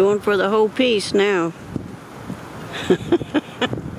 Going for the whole piece now.